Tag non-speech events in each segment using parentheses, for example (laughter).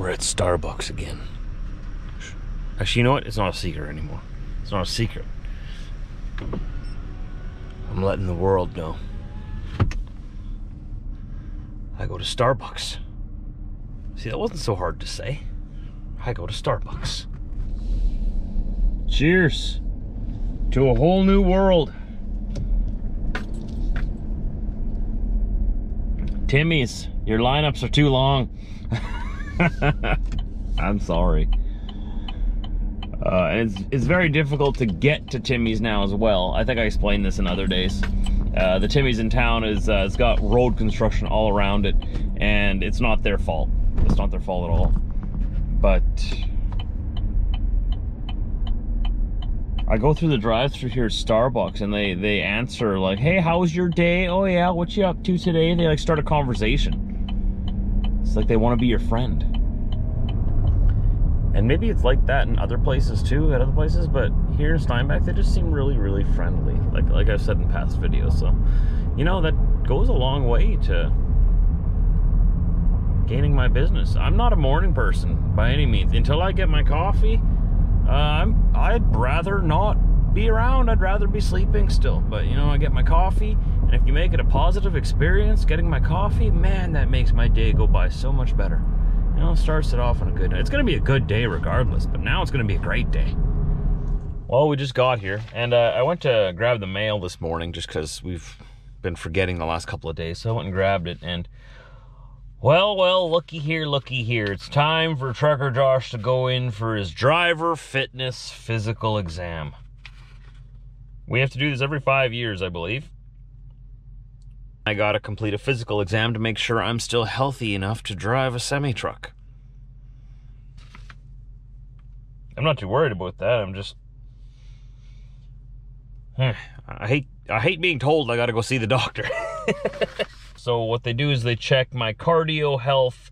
We're at Starbucks again. Actually, you know what? It's not a secret anymore. It's not a secret. I'm letting the world know. I go to Starbucks. See, that wasn't so hard to say. I go to Starbucks. Cheers to a whole new world. Timmy's, your lineups are too long. (laughs) (laughs) I'm sorry. Uh, and it's, it's very difficult to get to Timmy's now as well. I think I explained this in other days. Uh, the Timmy's in town is uh, it's got road construction all around it, and it's not their fault. It's not their fault at all. But I go through the drive-through here at Starbucks, and they they answer like, "Hey, how was your day? Oh yeah, what you up to today?" They like start a conversation. It's like they want to be your friend. And maybe it's like that in other places too, at other places, but here in Steinbach, they just seem really, really friendly. Like like I've said in past videos. So, you know, that goes a long way to gaining my business. I'm not a morning person by any means. Until I get my coffee, uh, I'm, I'd rather not be around. I'd rather be sleeping still. But, you know, I get my coffee, and if you make it a positive experience, getting my coffee, man, that makes my day go by so much better. Know, starts it off on a good note. It's going to be a good day regardless, but now it's going to be a great day. Well, we just got here, and uh, I went to grab the mail this morning just because we've been forgetting the last couple of days. So I went and grabbed it, and well, well, looky here, looky here. It's time for Trucker Josh to go in for his driver fitness physical exam. We have to do this every five years, I believe. I got to complete a physical exam to make sure I'm still healthy enough to drive a semi truck. I'm not too worried about that. I'm just I hate I hate being told I got to go see the doctor. (laughs) so what they do is they check my cardio health,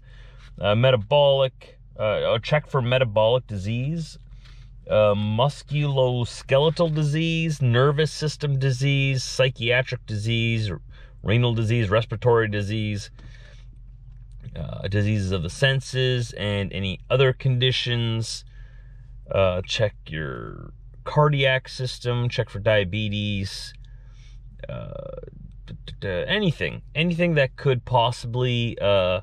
uh, metabolic, uh, check for metabolic disease, uh, musculoskeletal disease, nervous system disease, psychiatric disease, renal disease, respiratory disease, uh, diseases of the senses, and any other conditions. Uh, check your cardiac system, check for diabetes, uh, anything, anything that could possibly, uh,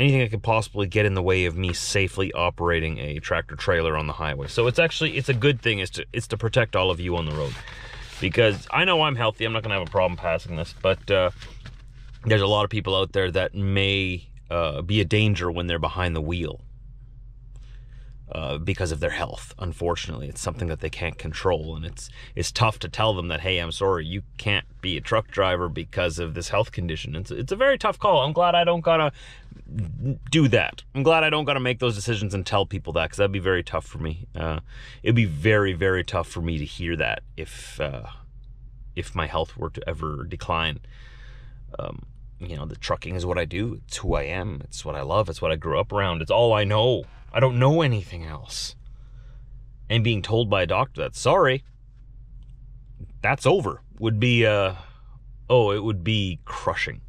anything that could possibly get in the way of me safely operating a tractor trailer on the highway. So it's actually it's a good thing. It's to it's to protect all of you on the road because I know I'm healthy. I'm not going to have a problem passing this, but uh, there's a lot of people out there that may uh, be a danger when they're behind the wheel. Uh, because of their health. Unfortunately, it's something that they can't control, and it's it's tough to tell them that hey, I'm sorry, you can't be a truck driver because of this health condition. It's it's a very tough call. I'm glad I don't gotta do that. I'm glad I don't gotta make those decisions and tell people that because that'd be very tough for me. Uh, it'd be very very tough for me to hear that if uh, if my health were to ever decline. Um, you know, the trucking is what I do. It's who I am. It's what I love. It's what I grew up around. It's all I know. I don't know anything else. And being told by a doctor that sorry, that's over would be uh oh, it would be crushing.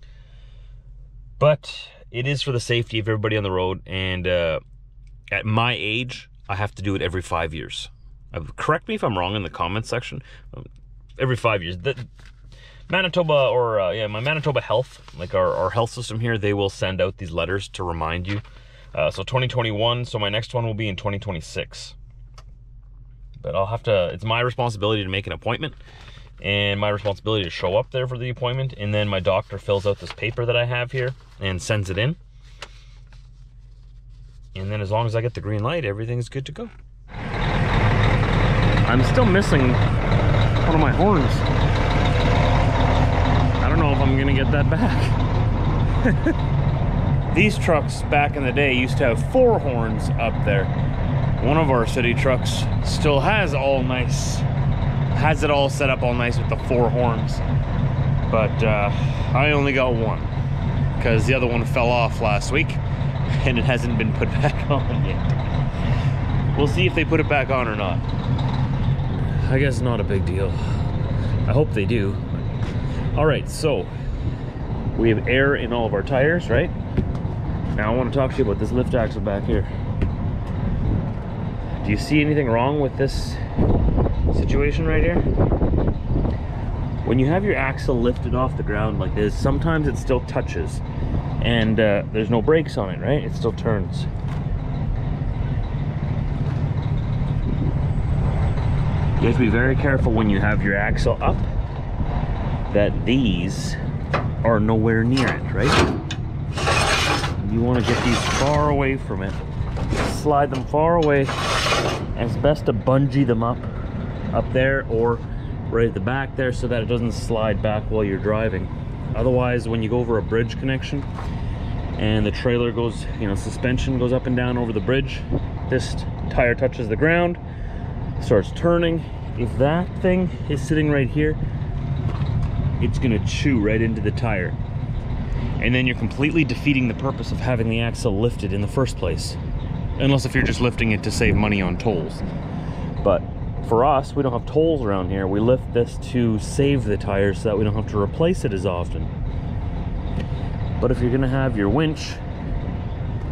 But it is for the safety of everybody on the road and uh at my age, I have to do it every 5 years. Uh, correct me if I'm wrong in the comments section. Every 5 years. The, Manitoba or uh, yeah, my Manitoba Health, like our, our health system here, they will send out these letters to remind you uh, so 2021, so my next one will be in 2026. But I'll have to, it's my responsibility to make an appointment and my responsibility to show up there for the appointment. And then my doctor fills out this paper that I have here and sends it in. And then as long as I get the green light, everything's good to go. I'm still missing one of my horns. I don't know if I'm gonna get that back. (laughs) These trucks back in the day used to have four horns up there. One of our city trucks still has all nice, has it all set up all nice with the four horns. But uh, I only got one because the other one fell off last week (laughs) and it hasn't been put (laughs) back on yet. We'll see if they put it back on or not. I guess not a big deal. I hope they do. All right, so we have air in all of our tires, right? Now I want to talk to you about this lift axle back here. Do you see anything wrong with this situation right here? When you have your axle lifted off the ground like this, sometimes it still touches and uh, there's no brakes on it, right? It still turns. You have to be very careful when you have your axle up that these are nowhere near it, right? You want to get these far away from it. Slide them far away. And it's best to bungee them up up there or right at the back there so that it doesn't slide back while you're driving. Otherwise, when you go over a bridge connection and the trailer goes, you know, suspension goes up and down over the bridge, this tire touches the ground, starts turning. If that thing is sitting right here, it's gonna chew right into the tire. And then you're completely defeating the purpose of having the axle lifted in the first place. Unless if you're just lifting it to save money on tolls. But for us, we don't have tolls around here. We lift this to save the tires so that we don't have to replace it as often. But if you're gonna have your winch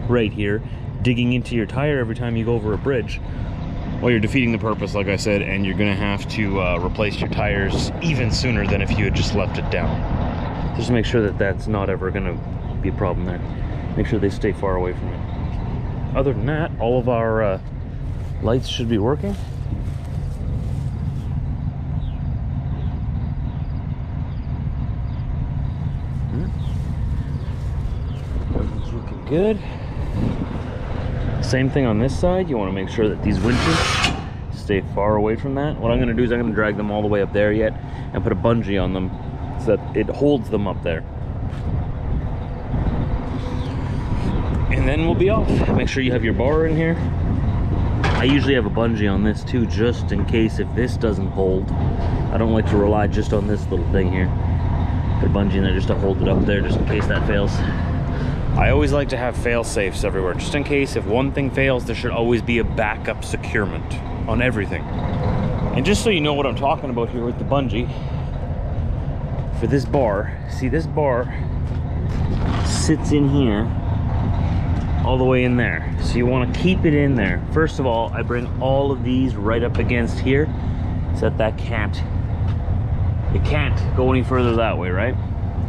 right here, digging into your tire every time you go over a bridge, well, you're defeating the purpose, like I said, and you're gonna have to uh, replace your tires even sooner than if you had just left it down. Just make sure that that's not ever gonna be a problem there. Make sure they stay far away from it. Other than that, all of our uh, lights should be working. Everything's looking good. Same thing on this side. You want to make sure that these winches stay far away from that. What I'm going to do is I'm going to drag them all the way up there yet and put a bungee on them so that it holds them up there. And then we'll be off. Make sure you have your bar in here. I usually have a bungee on this too, just in case if this doesn't hold. I don't like to rely just on this little thing here. Put a bungee in there just to hold it up there, just in case that fails. I always like to have fail safes everywhere, just in case if one thing fails, there should always be a backup securement on everything. And just so you know what I'm talking about here with the bungee, for this bar, see this bar sits in here all the way in there. So you want to keep it in there. First of all, I bring all of these right up against here so that that can't, it can't go any further that way, right?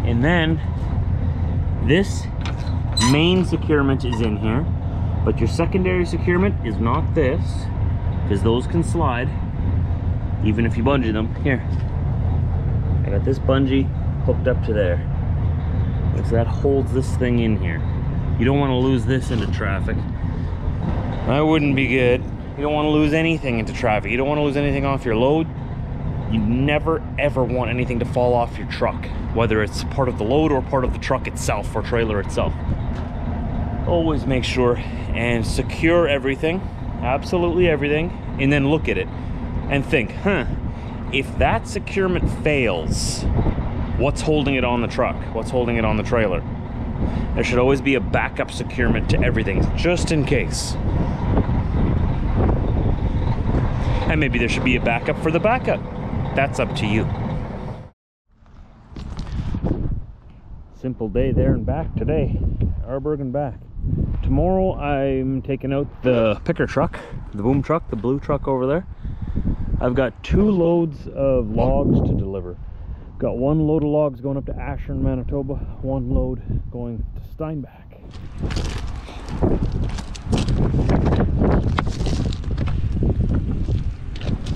And then this main securement is in here, but your secondary securement is not this, because those can slide, even if you bungee them. Here, I got this bungee hooked up to there. So that holds this thing in here. You don't want to lose this into traffic. That wouldn't be good. You don't want to lose anything into traffic. You don't want to lose anything off your load. You never ever want anything to fall off your truck, whether it's part of the load or part of the truck itself or trailer itself. Always make sure and secure everything, absolutely everything, and then look at it and think, huh, if that securement fails, what's holding it on the truck? What's holding it on the trailer? There should always be a backup securement to everything, just in case. And maybe there should be a backup for the backup. That's up to you. Simple day there and back today. Arborg and back. Tomorrow I'm taking out the picker truck, the boom truck, the blue truck over there. I've got two loads of logs to deliver. Got one load of logs going up to Ashern, Manitoba, one load going to Steinbach.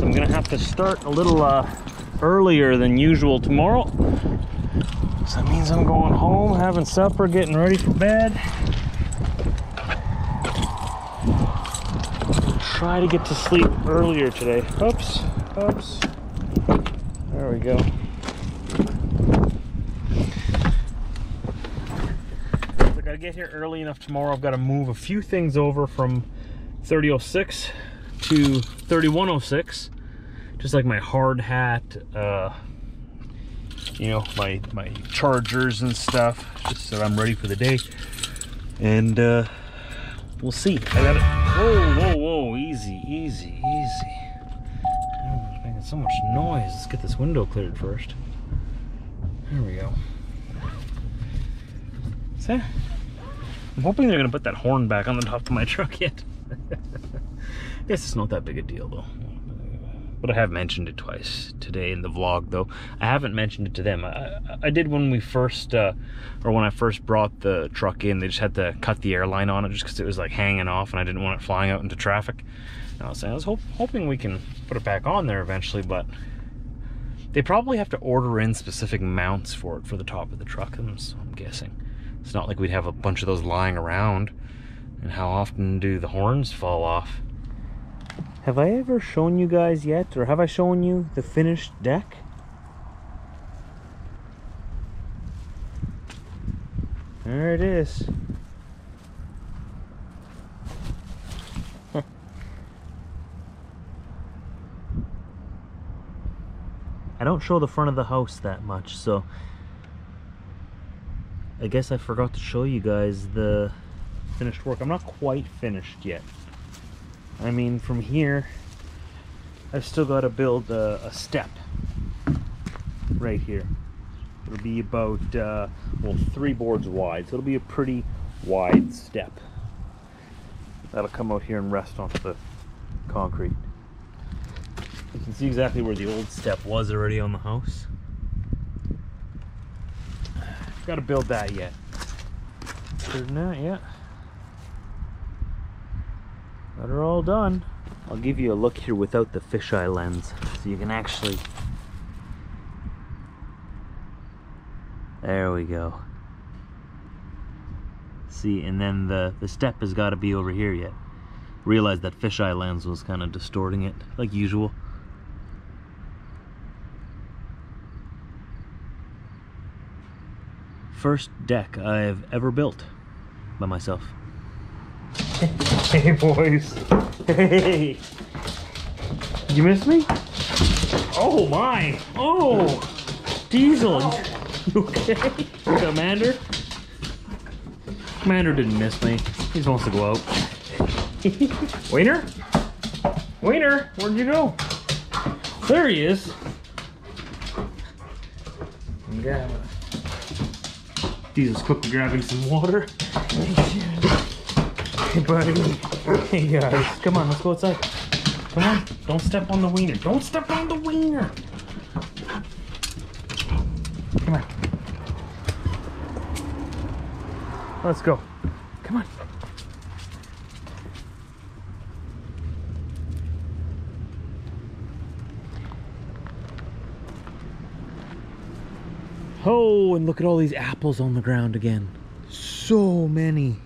I'm gonna have to start a little uh, earlier than usual tomorrow. So that means I'm going home, having supper, getting ready for bed. Try to get to sleep earlier today. Oops, oops. There we go. I gotta get here early enough tomorrow. I've got to move a few things over from 3006 to 3106 just like my hard hat uh, you know my my chargers and stuff just so i'm ready for the day and uh, we'll see i got it whoa whoa whoa easy easy easy. Oh, it's making so much noise. Let's get this window cleared first. There we go. See? I'm hoping they're gonna put that horn back on the top of my (laughs) truck yet. (laughs) Guess it's not that big a deal though. But I have mentioned it twice today in the vlog though. I haven't mentioned it to them. I, I did when we first, uh, or when I first brought the truck in, they just had to cut the airline on it just because it was like hanging off and I didn't want it flying out into traffic. And I was I was hope, hoping we can put it back on there eventually, but they probably have to order in specific mounts for it for the top of the truck, I'm, I'm guessing. It's not like we'd have a bunch of those lying around. And how often do the horns fall off? Have I ever shown you guys yet, or have I shown you the finished deck? There it is. I don't show the front of the house that much, so I guess I forgot to show you guys the finished work. I'm not quite finished yet. I mean, from here, I've still got to build a, a, step right here. It'll be about, uh, well, three boards wide, so it'll be a pretty wide step. That'll come out here and rest onto the concrete. You can see exactly where the old step was already on the house. Got to build that yet. That, yeah. Got her all done. I'll give you a look here without the fisheye lens, so you can actually... There we go. See, and then the, the step has got to be over here yet. Realized that fisheye lens was kind of distorting it, like usual. First deck I've ever built by myself. (laughs) Hey boys. Hey. You miss me? Oh my. Oh. Diesel. Oh. You okay? Commander? Commander didn't miss me. He just wants to go out. (laughs) Wiener? Wiener, where'd you go? There he is. Yeah. Diesel's quickly grabbing some water. Hey, (laughs) buddy. Hey, guys. Come on, let's go outside. Come on. Don't step on the wiener. Don't step on the wiener. Come on. Let's go. Come on. Oh, and look at all these apples on the ground again. So many.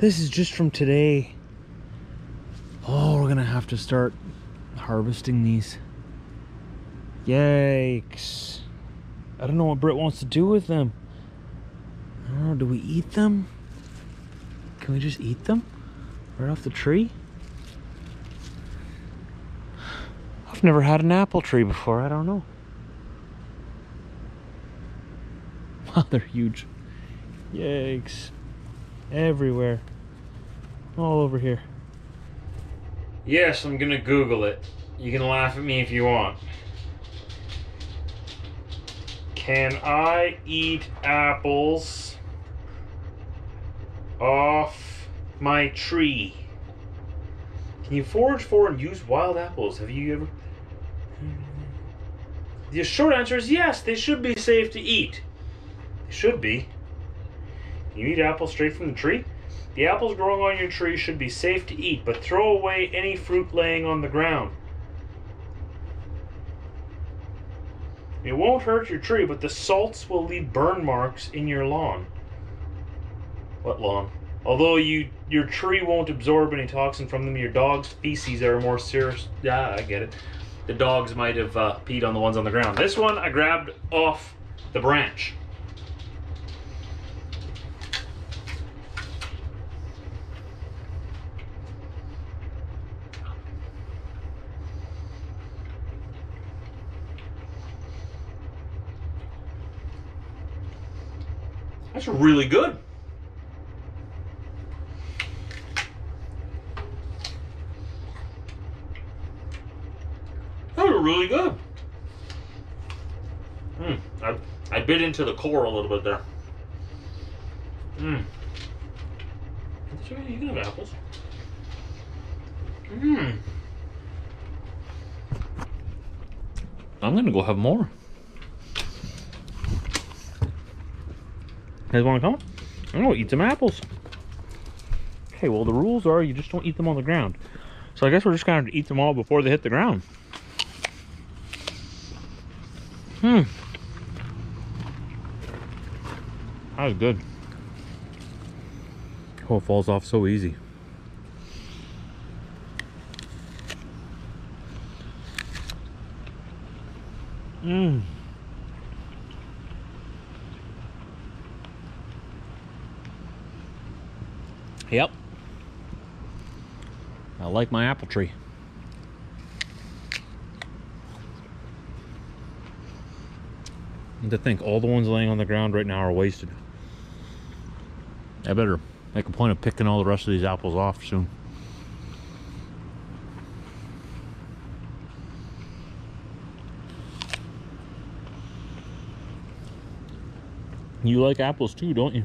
This is just from today. Oh, we're gonna have to start harvesting these. Yikes. I don't know what Britt wants to do with them. I don't know, do we eat them? Can we just eat them? Right off the tree? I've never had an apple tree before, I don't know. Wow, (laughs) they're huge. Yikes. Everywhere. All over here. Yes, I'm gonna Google it. You can laugh at me if you want. Can I eat apples off my tree? Can you forage for and use wild apples? Have you ever? The short answer is yes, they should be safe to eat. They should be. You eat apples straight from the tree? The apples growing on your tree should be safe to eat, but throw away any fruit laying on the ground. It won't hurt your tree, but the salts will leave burn marks in your lawn. What lawn? Although you your tree won't absorb any toxin from them, your dog's feces are more serious. Yeah, I get it. The dogs might have uh, peed on the ones on the ground. This one I grabbed off the branch. That's really good. Those are really good. Hmm. I, I bit into the core a little bit there. It's you can have apples. Mmm. I'm gonna go have more. You guys wanna come? I'm gonna eat some apples. Okay, well the rules are you just don't eat them on the ground. So I guess we're just gonna eat them all before they hit the ground. Hmm. That was good. Oh, it falls off so easy. Mmm. Yep. I like my apple tree. And to think all the ones laying on the ground right now are wasted. I better make a point of picking all the rest of these apples off soon. You like apples too, don't you?